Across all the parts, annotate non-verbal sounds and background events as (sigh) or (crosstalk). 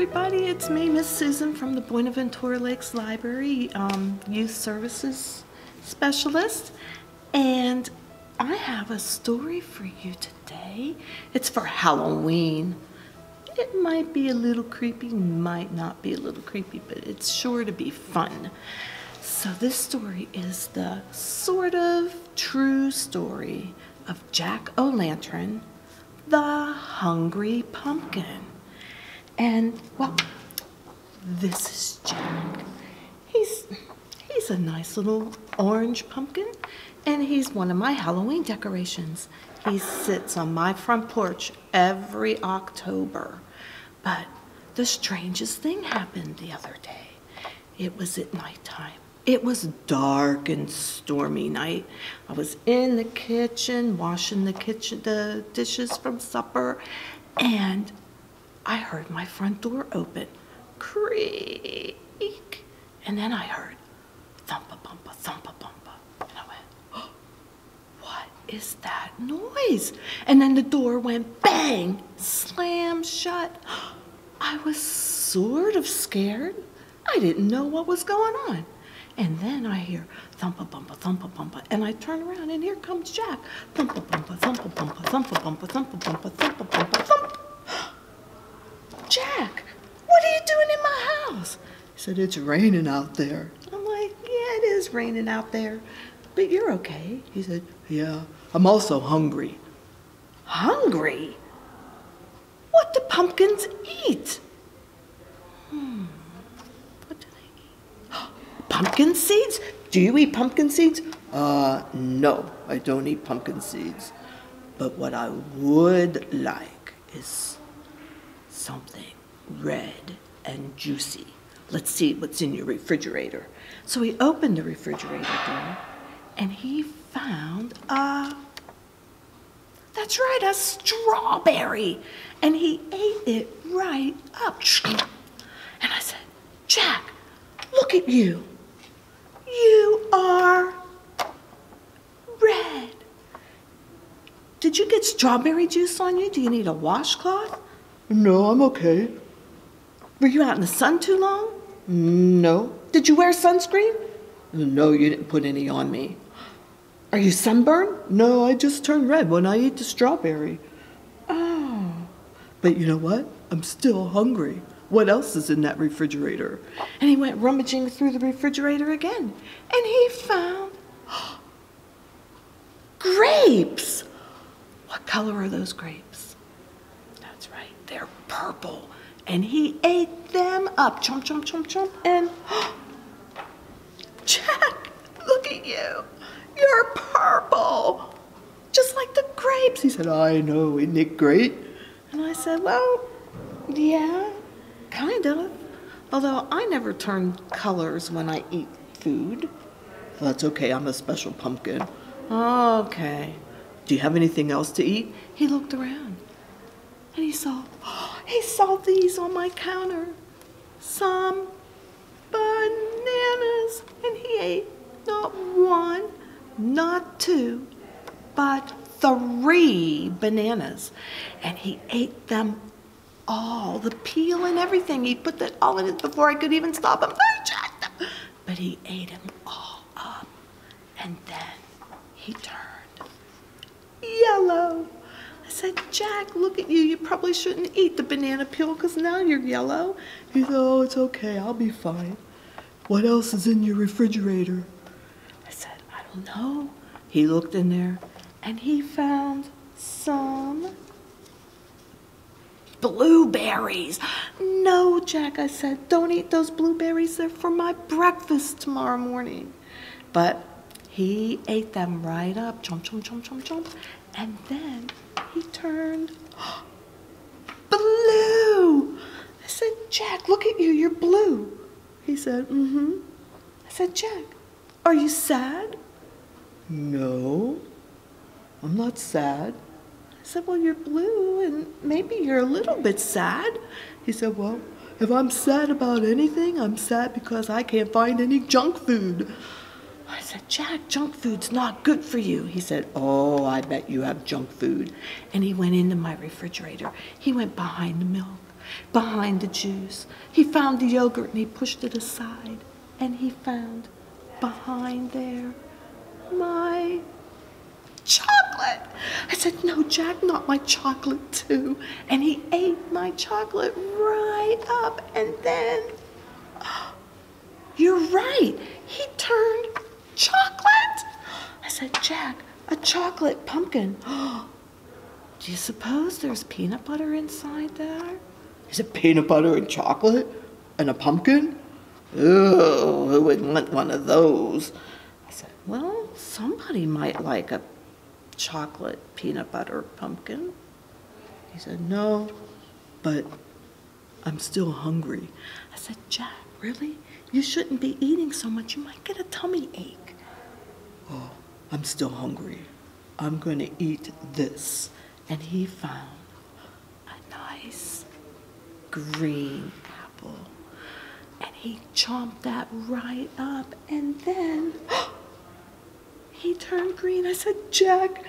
everybody. It's me, Miss Susan from the Buenaventura Lakes Library, um, Youth Services Specialist. And I have a story for you today. It's for Halloween. It might be a little creepy, might not be a little creepy, but it's sure to be fun. So this story is the sort of true story of Jack O'Lantern, the Hungry Pumpkin. And, well, this is Jack. He's, he's a nice little orange pumpkin, and he's one of my Halloween decorations. He sits on my front porch every October. But the strangest thing happened the other day. It was at nighttime. It was dark and stormy night. I was in the kitchen washing the kitchen the dishes from supper and I heard my front door open, creak, and then I heard thumpa bumpa thumpa bumpa, and I went, oh, (gasps) "What is that noise?" And then the door went bang, slam shut. (gasps) I was sort of scared. I didn't know what was going on. And then I hear thumpa bumpa thumpa bumpa, and I turn around and here comes Jack. Thumpa bumpa thumpa bumpa thumpa bumpa thumpa bumpa thumpa bumpa thump. Jack, what are you doing in my house? He said, It's raining out there. I'm like, Yeah, it is raining out there, but you're okay. He said, Yeah, I'm also hungry. Hungry? What do pumpkins eat? Hmm, what do they eat? (gasps) Pumpkin seeds? Do you eat pumpkin seeds? Uh, no, I don't eat pumpkin seeds. But what I would like is something red and juicy. Let's see what's in your refrigerator. So he opened the refrigerator door and he found a, that's right, a strawberry. And he ate it right up. And I said, Jack, look at you. You are red. Did you get strawberry juice on you? Do you need a washcloth? No, I'm okay. Were you out in the sun too long? No. Did you wear sunscreen? No, you didn't put any on me. Are you sunburned? No, I just turn red when I eat the strawberry. Oh. But you know what? I'm still hungry. What else is in that refrigerator? And he went rummaging through the refrigerator again. And he found (gasps) grapes. What color are those grapes? Purple. And he ate them up, chomp, chomp, chomp, chomp, and (gasps) Jack, look at you. You're purple, just like the grapes. He said, I know, isn't it great? And I said, well, yeah, kind of. Although I never turn colors when I eat food. That's okay, I'm a special pumpkin. Okay. Do you have anything else to eat? He looked around and he saw, he saw these on my counter. Some bananas. And he ate not one, not two, but three bananas. And he ate them all, the peel and everything. He put that all in it before I could even stop him. But he ate them all up. And then he turned. I said, Jack, look at you. You probably shouldn't eat the banana peel because now you're yellow. He said, oh, it's okay. I'll be fine. What else is in your refrigerator? I said, I don't know. He looked in there and he found some blueberries. No, Jack, I said, don't eat those blueberries. They're for my breakfast tomorrow morning. But he ate them right up, chomp, chomp, chomp, chomp, chomp. And then he turned (gasps) blue. I said, Jack, look at you, you're blue. He said, mm-hmm. I said, Jack, are you sad? No, I'm not sad. I said, well, you're blue and maybe you're a little bit sad. He said, well, if I'm sad about anything, I'm sad because I can't find any junk food. I said, Jack, junk food's not good for you. He said, Oh, I bet you have junk food. And he went into my refrigerator. He went behind the milk behind the juice. He found the yogurt and he pushed it aside. And he found behind there my chocolate. I said, No, Jack, not my chocolate, too. And he ate my chocolate right up. And then, oh, (gasps) you're right, he turned chocolate. I said, Jack, a chocolate pumpkin. (gasps) Do you suppose there's peanut butter inside there? Is it Peanut butter and chocolate? And a pumpkin? Oh, who would want one of those? I said, Well, somebody might like a chocolate peanut butter pumpkin. He said, No, but I'm still hungry. I said, Jack, really? You shouldn't be eating so much. You might get a tummy ache. Oh, I'm still hungry. I'm going to eat this. And he found a nice green apple. And he chomped that right up. And then (gasps) he turned green. I said, Jack,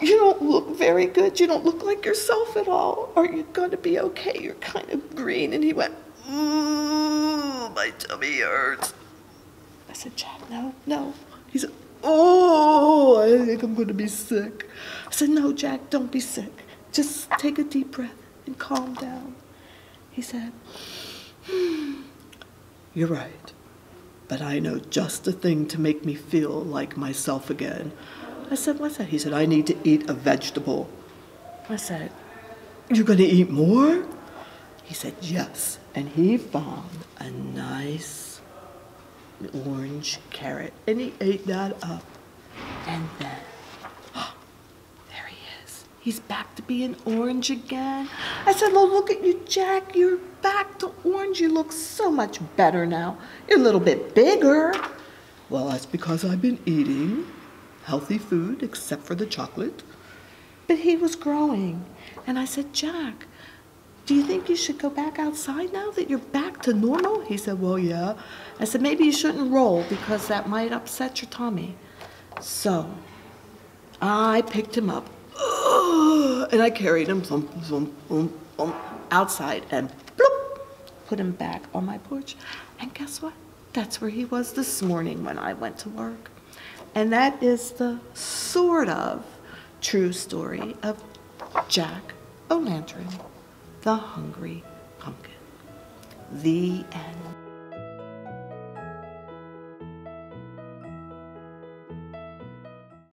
you don't look very good. You don't look like yourself at all. Are you going to be okay? You're kind of green. And he went, Ooh, my tummy hurts. I said, Jack, no, no. He said, Oh, I think I'm going to be sick. I said, No, Jack, don't be sick. Just take a deep breath and calm down. He said, hmm, You're right, but I know just the thing to make me feel like myself again. I said, What's that? He said, I need to eat a vegetable. I said, You're going to eat more? He said, Yes. And he found a nice orange carrot, and he ate that up. And then, oh, (gasps) there he is. He's back to being orange again. I said, well, look at you, Jack. You're back to orange. You look so much better now. You're a little bit bigger. Well, that's because I've been eating healthy food, except for the chocolate. But he was growing. And I said, Jack, do you think you should go back outside now that you're back to normal? He said, Well, yeah. I said, Maybe you shouldn't roll because that might upset your tummy. So I picked him up and I carried him outside and bloop, put him back on my porch. And guess what? That's where he was this morning when I went to work. And that is the sort of true story of Jack O'Lantern the Hungry Pumpkin. The end.